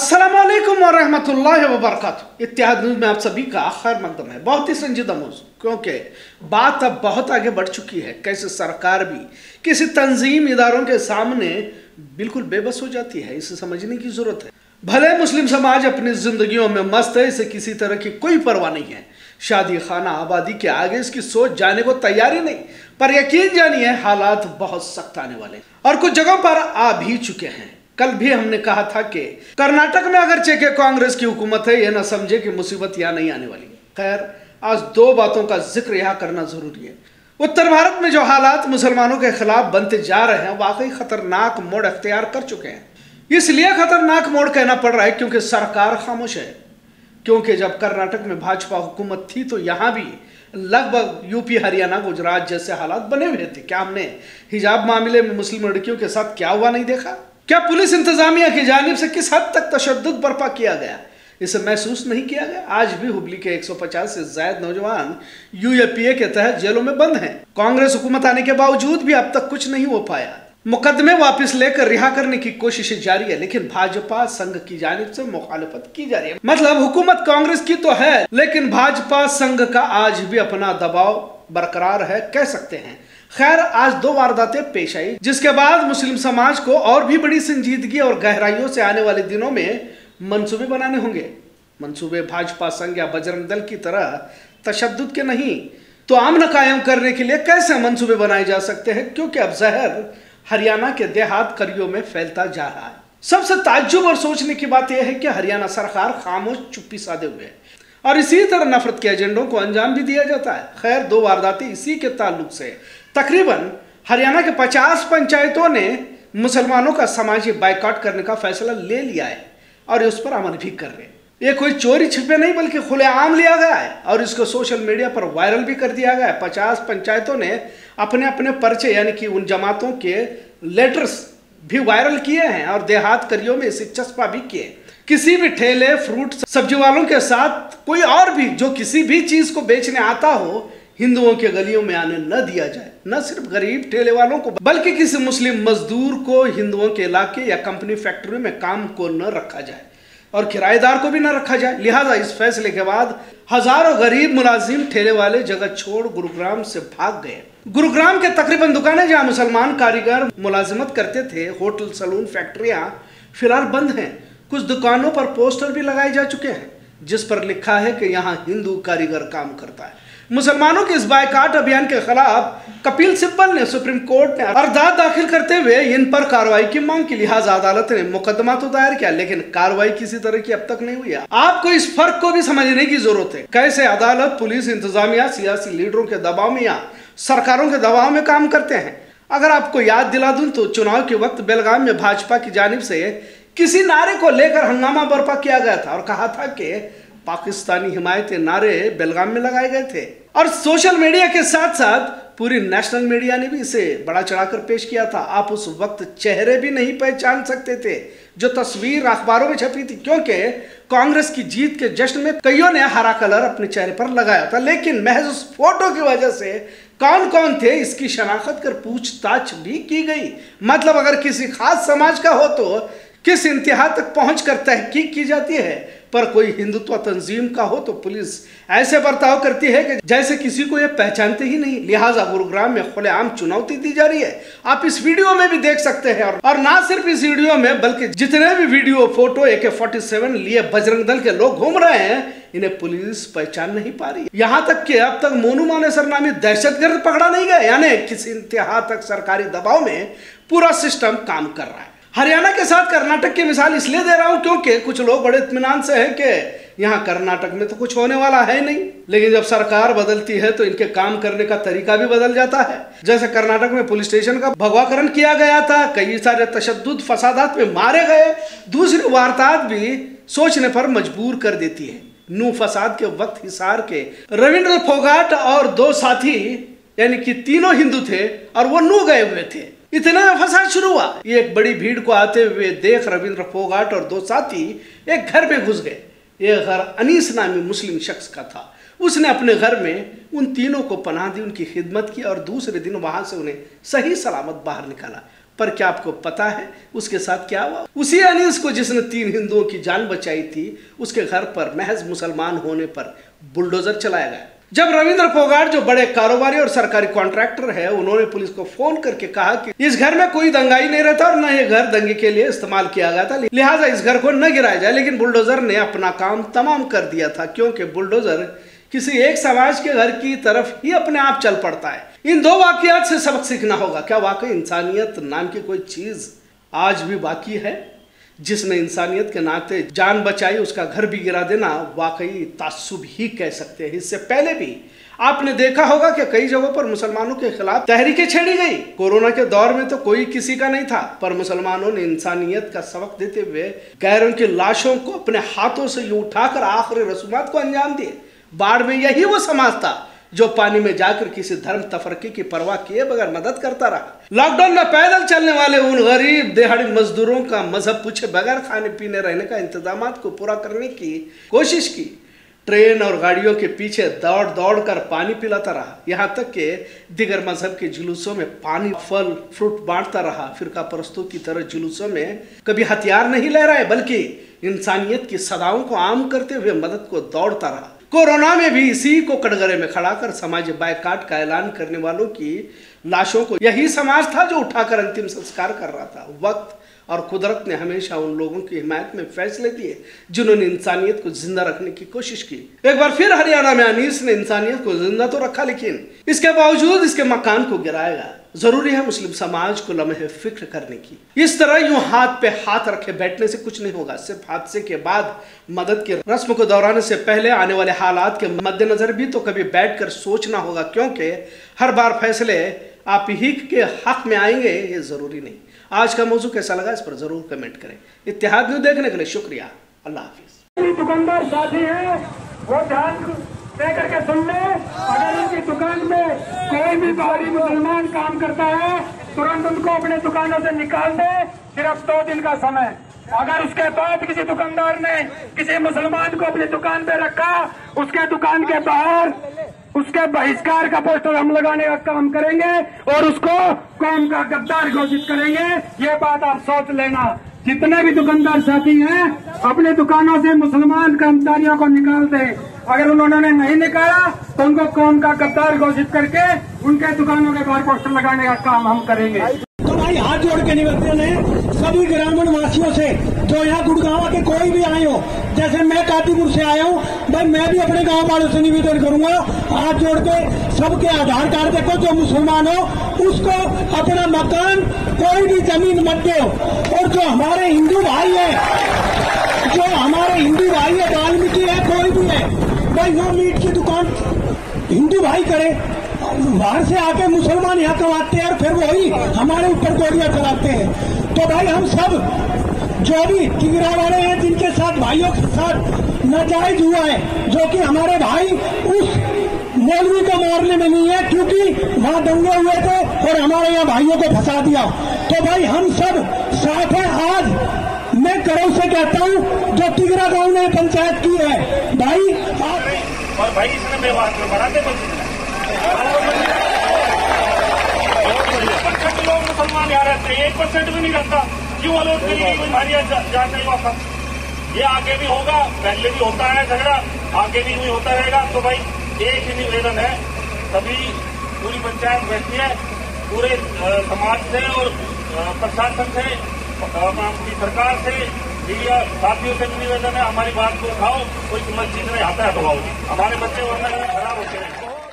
अस्सलाम वालेकुम और रहमतुल्लाहि व बरकातहू इत्तेहाद न्यूज़ में आप सभी का खैर मकदम है। बहुत ही संजीदा मौजू क्योंकि बात अब बहुत आगे बढ़ चुकी है। कैसे सरकार भी किसी तंजीम इदारों के सामने बिल्कुल बेबस हो जाती है, इसे समझने की ज़रूरत है। भले मुस्लिम समाज अपनी जिंदगियों में मस्त है, इसे किसी तरह की कोई परवाह नहीं है। शादी खाना, आबादी के आगे इसकी सोच जाने को तैयारी नहीं। पर यकीन जानिए, हालात बहुत सख्त आने वाले और कुछ जगहों पर आ भी चुके हैं। कल भी हमने कहा था कि कर्नाटक में अगर चेके कांग्रेस की हुकूमत है, यह ना समझे कि मुसीबत यहाँ नहीं आने वाली। खैर, आज दो बातों का ज़िक्र यहाँ करना ज़रूरी है। उत्तर भारत में जो हालात मुसलमानों के खिलाफ बनते जा रहे हैं, वाकई खतरनाक मोड़ अख्तियार कर चुके हैं। इसलिए खतरनाक मोड़ कहना पड़ रहा है क्योंकि सरकार खामोश है। क्योंकि जब कर्नाटक में भाजपा हुकूमत थी तो यहाँ भी लगभग यूपी, हरियाणा, गुजरात जैसे हालात बने हुए थे। क्या हमने हिजाब मामले में मुस्लिम लड़कियों के साथ क्या हुआ नहीं देखा? क्या पुलिस इंतजामिया की जानब से किस हद तक तशद बर्पा किया गया? इसे महसूस नहीं किया गया? आज भी हुबली के 150 से ज़्यादा नौजवान यूएपीए के तहत जेलों में बंद हैं। कांग्रेस हुकूमत आने के बावजूद भी अब तक कुछ नहीं हो पाया। मुकदमे वापस लेकर रिहा करने की कोशिशें जारी है, लेकिन भाजपा संघ की जानब से मुखालफत की जा रही है। मतलब हुकूमत कांग्रेस की तो है, लेकिन भाजपा संघ का आज भी अपना दबाव बरकरार है, कह सकते हैं। खैर, आज दो वारदातें पेश आई, जिसके बाद मुस्लिम समाज को और भी बड़ी संजीदगी और गहराइयों से आने वाले दिनों में मंसूबे बनाने होंगे। मंसूबे भाजपा संघ या बजरंग दल की तरह तशद के नहीं तो आमन कायम करने के लिए कैसे मंसूबे बनाए जा सकते हैं? क्योंकि अब जहर हरियाणा के देहात करियों में फैलता जा रहा है। सबसे ताज्जुब और सोचने की बात यह है कि हरियाणा सरकार खामोश, चुप्पी साधे हुए है और इसी तरह नफरत के एजेंडों को अंजाम भी दिया जाता है। खैर, दो वारदातें इसी के ताल्लुक से तकरीबन हरियाणा के 50 पंचायतों ने मुसलमानों का समाजी बाइकआउट करने का फैसला ले लिया है और उस पर अमल भी कर रहे हैं। ये कोई चोरी छिपे नहीं, बल्कि खुलेआम लिया गया है और इसको सोशल मीडिया पर वायरल भी कर दिया गया है। पचास पंचायतों ने अपने अपने पर्चे, यानी कि उन जमातों के लेटर्स भी वायरल किए हैं और देहात करियों में इसे चस्पा भी किए किसी भी ठेले फ्रूट सब्ज़ी वालों के साथ कोई और भी, जो किसी भी चीज़ को बेचने आता हो हिंदुओं के गलियों में आने न दिया जाए। न सिर्फ़ गरीब ठेले वालों को, बल्कि किसी मुस्लिम मजदूर को हिंदुओं के इलाके या कंपनी फैक्ट्री में काम को न रखा जाए और किराएदार को भी न रखा जाए। लिहाजा इस फैसले के बाद हज़ारों गरीब मुलाजिम ठेले वाले जगह छोड़ गुरुग्राम से भाग गए। गुरुग्राम के तकरीबन दुकानें जहाँ मुसलमान कारीगर मुलाजिमत करते थे, होटल, सलून, फैक्ट्रियाँ फ़िलहाल बंद हैं। कुछ दुकानों पर पोस्टर भी लगाए जा चुके हैं, जिस पर लिखा है कि यहाँ हिंदू कारीगर काम करता है। मुसलमानों के इस बायकाट अभियान के खिलाफ कपिल सिब्बल ने सुप्रीम कोर्ट में अरदाद दाखिल करते हुए इन पर कार्रवाई की मांग की। लिहाजा अदालत ने मुकदमा तो दायर किया, लेकिन कार्रवाई किसी तरह की अब तक नहीं हुई है। आपको इस फ़र्क को भी समझने की ज़रूरत है। कैसे अदालत, पुलिस, इंतजामिया, सियासी लीडरों के दबाव में या सरकारों के दबाव में काम करते हैं? अगर आपको याद दिला दूँ तो चुनाव के वक्त बेलगाम में भाजपा की जानब से किसी नारे को लेकर हंगामा बर्पा किया गया था और कहा था कि पाकिस्तानी हिमायत नारे बेलगाम में लगाए गए थे। और सोशल मीडिया के साथ साथ पूरी नेशनल मीडिया ने भी इसे बड़ा चढ़ाकर पेश किया था। आप उस वक्त चेहरे भी नहीं पहचान सकते थे, जो तस्वीर अखबारों में छपी थी, क्योंकि कांग्रेस की जीत के जश्न में कईयों ने हरा कलर अपने चेहरे पर लगाया था। लेकिन महज उस फ़ोटो की वजह से कौन कौन थे, इसकी शनाख्त कर पूछताछ भी की गई। मतलब अगर किसी खास समाज का हो तो किस इंतहा तक पहुँच कर तहकीक की जाती है? पर कोई हिंदुत्व तंजीम का हो तो पुलिस ऐसे बर्ताव करती है कि जैसे किसी को ये पहचानते ही नहीं। लिहाजा गुरुग्राम में खुलेआम चुनौती दी जा रही है। आप इस वीडियो में भी देख सकते हैं और, और ना सिर्फ़ इस वीडियो में बल्कि जितने भी वीडियो फ़ोटो ए के फोर्टी सेवन लिए बजरंग दल के लोग घूम रहे हैं इन्हें पुलिस पहचान नहीं पा रही यहाँ तक कि अब तक मोनू मानेसर नामी दहशतगर्द पकड़ा नहीं गया। यानी किसी इंतहा तक सरकारी दबाव में पूरा सिस्टम काम कर रहा है। हरियाणा के साथ कर्नाटक की मिसाल इसलिए दे रहा हूँ क्योंकि कुछ लोग बड़े इतमान से हैं कि यहाँ कर्नाटक में तो कुछ होने वाला है नहीं। लेकिन जब सरकार बदलती है तो इनके काम करने का तरीका भी बदल जाता है। जैसे कर्नाटक में पुलिस स्टेशन का भगवाकरण किया गया था, कई सारे तशद फसादात में मारे गए। दूसरी वारदात भी सोचने पर मजबूर कर देती है। नू फसाद के वक्त हिसार के रविंद्र फोगाट और दो साथी, यानी कि तीनों हिंदू थे और वो नू गए हुए थे। इतना फसाद शुरू हुआ। ये एक बड़ी भीड़ को आते हुए देख रविंद्र फोगाट और दो साथी एक घर में घुस गए। ये घर अनीस नामी मुस्लिम शख्स का था। उसने अपने घर में उन तीनों को पनाह दी, उनकी खिदमत की और दूसरे दिन वहाँ से उन्हें सही सलामत बाहर निकाला। पर क्या आपको पता है उसके साथ क्या हुआ? उसी अनीस को जिसने तीन हिंदुओं की जान बचाई थी, उसके घर पर महज मुसलमान होने पर बुलडोजर चलाया गया। जब रविंद्र फोगाट जो बड़े कारोबारी और सरकारी कॉन्ट्रैक्टर है, उन्होंने पुलिस को फ़ोन करके कहा कि इस घर में कोई दंगाई नहीं रहता और न ये घर दंगे के लिए इस्तेमाल किया गया था। लिहाजा इस घर को न गिराया जाए, लेकिन बुलडोजर ने अपना काम तमाम कर दिया था, क्योंकि बुलडोजर किसी एक समाज के घर की तरफ़ ही अपने आप चल पड़ता है। इन दो वाकयात से सबक सीखना होगा। क्या वाकई इंसानियत नाम की कोई चीज़ आज भी बाकी है? जिसने इंसानियत के नाते जान बचाई, उसका घर भी गिरा देना वाकई तासुब ही कह सकते हैं। इससे पहले भी आपने देखा होगा कि कई जगहों पर मुसलमानों के खिलाफ तहरीकें छेड़ी गई। कोरोना के दौर में तो कोई किसी का नहीं था, पर मुसलमानों ने इंसानियत का सबक देते हुए गैरों की लाशों को अपने हाथों से उठाकर आखिरी रसूमात को अंजाम दिए। बाढ़ में यही वो समाज था जो पानी में जाकर किसी धर्म तफरकी की परवाह किए बगैर मदद करता रहा। लॉकडाउन में पैदल चलने वाले उन गरीब दिहाड़ी मजदूरों का मज़हब पूछे बगैर खाने पीने रहने का इंतज़ाम को पूरा करने की कोशिश की। ट्रेन और गाड़ियों के पीछे दौड़ दौड़ कर पानी पिलाता रहा। यहाँ तक कि दिगर मज़हब के जुलूसों में पानी फल, फ्रूट बांटता रहा। फिरका परस्तों की तरह जुलूसों में कभी हथियार नहीं ले रहा बल्कि इंसानियत की सदाओं को आम करते हुए मदद को दौड़ता रहा। कोरोना में भी इसी को कटघरे में खड़ा कर समाज बायकाट का ऐलान करने वालों की लाशों को यही समाज था जो उठाकर अंतिम संस्कार कर रहा था। वक्त और कुदरत ने हमेशा उन लोगों की हिमायत में फैसले दिए, जिन्होंने इंसानियत को ज़िंदा रखने की कोशिश की। एक बार फिर हरियाणा में अनीस ने इंसानियत को ज़िंदा तो रखा, लेकिन इसके बावजूद इसके मकान को गिराएगा ज़रूरी है मुस्लिम समाज को लम्हे फ़िक्र करने की। इस तरह यूँ हाथ पे हाथ रखे बैठने से कुछ नहीं होगा। सिर्फ़ हादसे के बाद मदद की रस्म को दोहराने से पहले आने वाले हालात के मद्देनजर भी तो कभी बैठकर सोचना होगा, क्योंकि हर बार फैसले आप ही के हक में आएँगे, ये ज़रूरी नहीं। आज का मौजू कैसा लगा, इस पर ज़रूर कमेंट करें। इतिहाद न्यूज़ देखने के लिए शुक्रिया। अल्लाह हाफिज। दुकानदार साथी है, वो ध्यान दे करके सुन ले। अगर उनकी दुकान में कोई भी बाहरी मुसलमान काम करता है, तुरंत उनको अपने दुकानों से निकाल दे सिर्फ़ दो दिन का समय अगर उसके बाद किसी दुकानदार ने किसी मुसलमान को अपनी दुकान पे रखा, उसके दुकान के बाहर उसके बहिष्कार का पोस्टर हम लगाने का काम करेंगे और उसको कौम का गद्दार घोषित करेंगे, ये बात आप सोच लेना। जितने भी दुकानदार साथी हैं, अपने दुकानों से मुसलमान कर्मचारियों को निकाल दे। अगर उन्होंने नहीं निकाला तो उनको कौम का गद्दार घोषित करके उनके दुकानों के बाहर पोस्टर लगाने का काम हम करेंगे? तो भाई, हाथ जोड़ के निवेदन है, सभी ग्रामीण वासियों से, जो यहाँ गुड़गांव के कोई भी आए हो, जैसे मैं कातीपुर से आया हूँ, भाई, मैं भी अपने गाँव वालों से निवेदन करूँगा, हाथ जोड़ के सबके आधार कार्ड देखो, जो मुसलमान हो, उसको अपना मकान, कोई भी ज़मीन मत दो, और जो हमारे हिंदू भाई है जो हमारे हिंदू भाई है वाल्मीकि है कोई भी है भाई, वो मीट की दुकान हिंदू भाई करे। बाहर से आके मुसलमान यहाँ कमाते हैं और फिर वही हमारे ऊपर गोलियाँ चलाते हैं। तो भाई, हम सब जो भी तिगरा वाले हैं, जिनके साथ भाइयों के साथ नाजायज हुआ है, जो कि हमारे भाई उस मौलवी को मारने में नहीं है, क्योंकि वहाँ दंगे हुए थे और हमारे यहाँ भाइयों को फंसा दिया। तो भाई, हम सब साथ हैं आज। मैं करौ से कहता हूँ, जो तिगरा गाँव ने पंचायत की है, भाई, आप और भाई इसने व्यवहार को बढ़ाते लोग मुसलमान यहाँ रहते हैं, एक परसेंट भी नहीं रहता क्यों अलोट करिए कोई हमारी जान नहीं वापस? ये आगे भी होगा, पहले भी होता है झगड़ा, आगे भी नहीं होता रहेगा। तो भाई, एक ही निवेदन है सभी पूरी पंचायत बैठती है, पूरे समाज से और प्रशासन से अपनी सरकार से मीडिया साथियों से भी निवेदन है, हमारी बात को उठाओ, कोई मस्जिद में आता है तो हमारे बच्चे वरना खराब होते हैं।